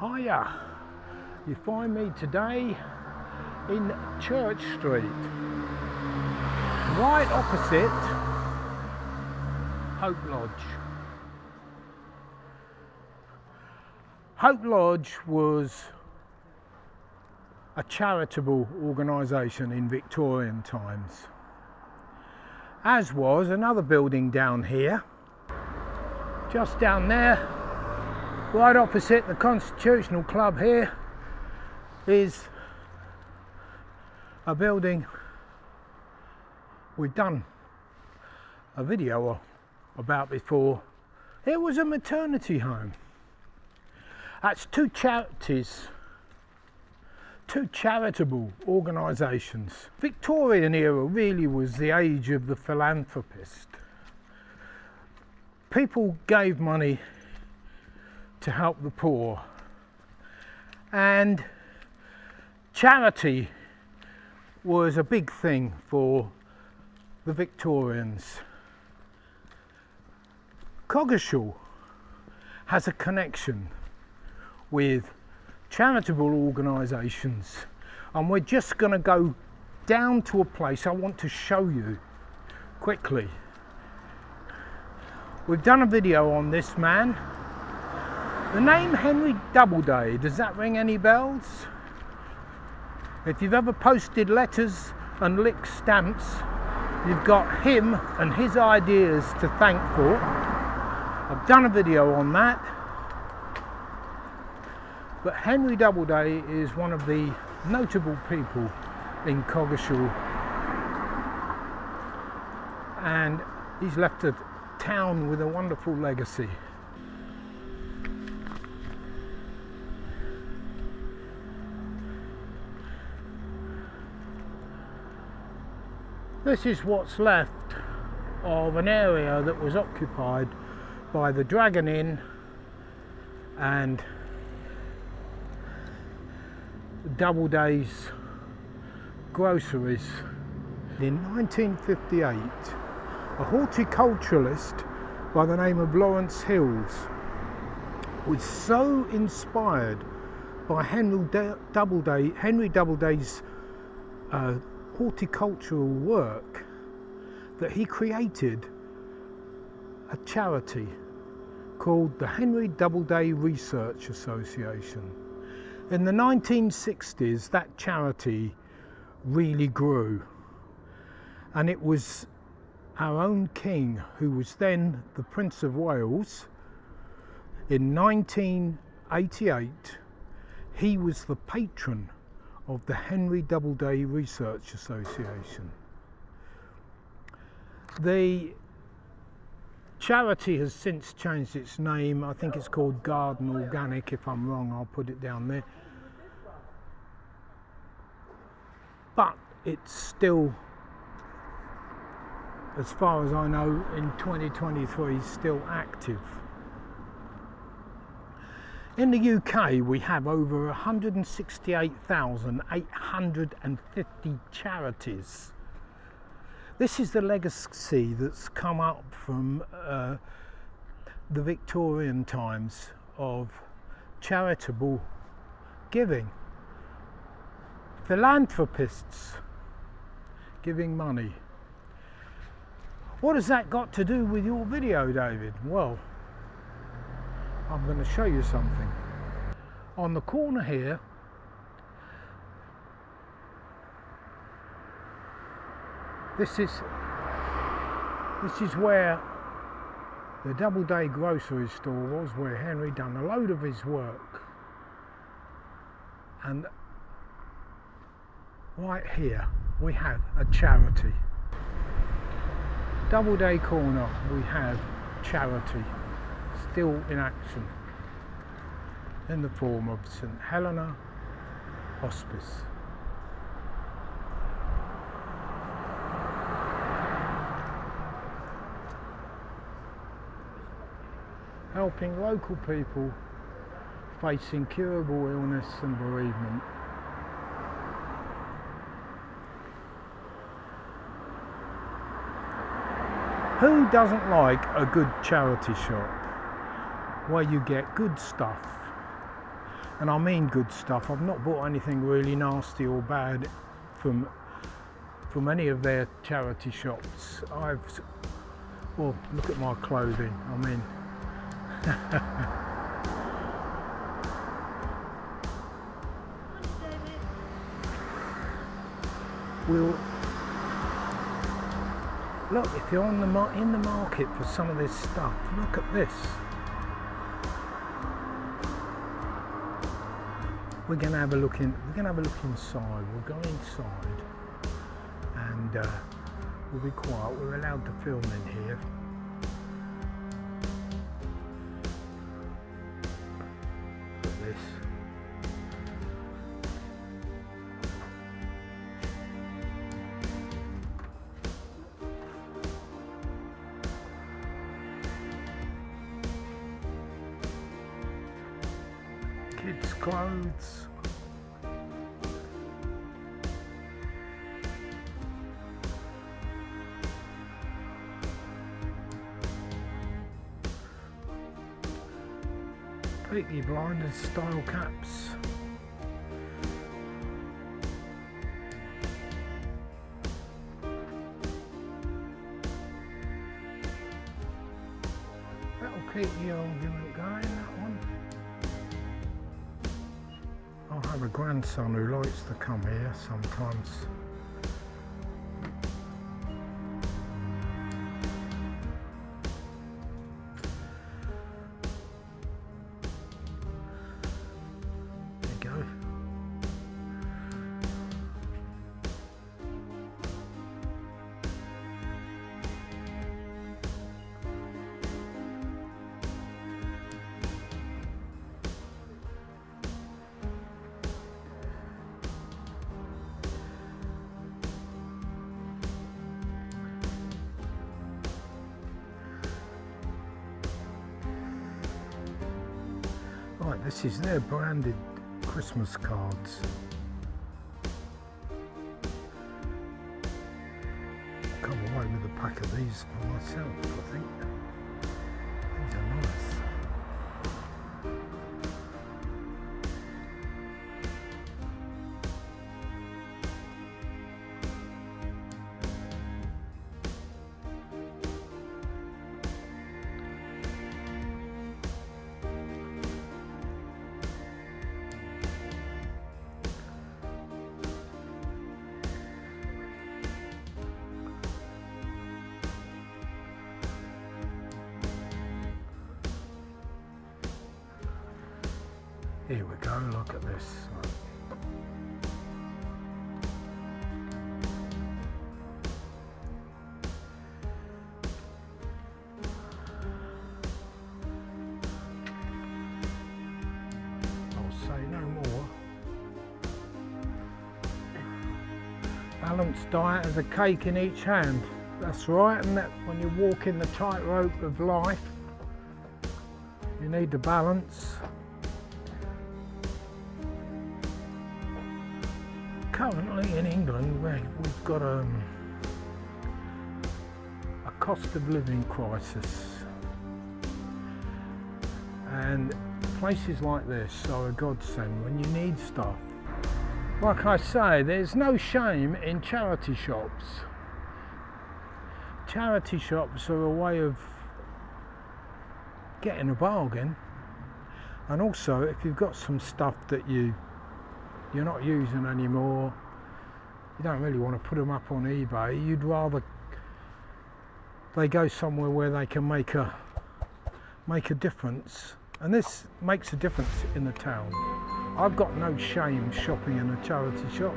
Hiya! You find me today in Church Street, right opposite Hope Lodge. Hope Lodge was a charitable organisation in Victorian times, as was another building down here, just down there, right opposite the Constitutional Club here, is a building we've done a video about before. It was a maternity home. That's two charities, two charitable organisations. Victorian era really was the age of the philanthropist. People gave money to help the poor and charity was a big thing for the Victorians. Coggeshall has a connection with charitable organisations and we're just going to go down to a place I want to show you quickly. We've done a video on this man. The name Henry Doubleday, does that ring any bells? If you've ever posted letters and licked stamps, you've got him and his ideas to thank for. I've done a video on that. But Henry Doubleday is one of the notable people in Coggeshall and he's left a town with a wonderful legacy. This is what's left of an area that was occupied by the Dragon Inn and Doubleday's groceries. In 1958, a horticulturalist by the name of Lawrence Hills was so inspired by Henry Doubleday, Henry Doubleday's uh, horticultural work that he created a charity called the Henry Doubleday Research Association. In the 1960s, that charity really grew, and it was our own king, who was then the Prince of Wales, in 1988, he was the patron of the Henry Doubleday Research Association. The charity has since changed its name. I think it's called Garden Organic. If I'm wrong, I'll put it down there. But it's still, as far as I know, in 2023, still active. In the UK, we have over 168,850 charities. This is the legacy that's come up from uh, the Victorian times of charitable giving. Philanthropists giving money. What has that got to do with your video, David? Well, I'm going to show you something. On the corner here, this is this is where the Doubleday grocery store was where Henry done a load of his work. And right here we have a charity. Doubleday corner we have charity still in action in the form of St Helena Hospice. Helping local people face incurable illness and bereavement. Who doesn't like a good charity shop? Where you get good stuff. And I mean good stuff. I've not bought anything really nasty or bad from from any of their charity shops. I've well, look at my clothing. I mean, we'll look if you're on the in the market for some of this stuff. Look at this. We're gonna have a look in. We're gonna have a look inside. We'll go inside and uh, we'll be quiet. We're allowed to film in here. This. Clothes. Peaky Blinders style caps. That'll keep the argument going, a grandson who likes to come here sometimes. This is their branded Christmas cards. Come away with a pack of these for myself, I think. These are nice. Here we go, look at this. I'll say no more. Balanced diet as a cake in each hand. That's right, and that when you walk in the tightrope of life, you need the balance. Currently in England we've got um, a cost of living crisis and places like this are a godsend when you need stuff. Like I say, there's no shame in charity shops. Charity shops are a way of getting a bargain and also if you've got some stuff that you you're not using anymore you don't really want to put them up on eBay. You'd rather they go somewhere where they can make a make a difference. And this makes a difference in the town. I've got no shame shopping in a charity shop